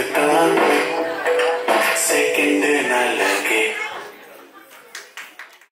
secreta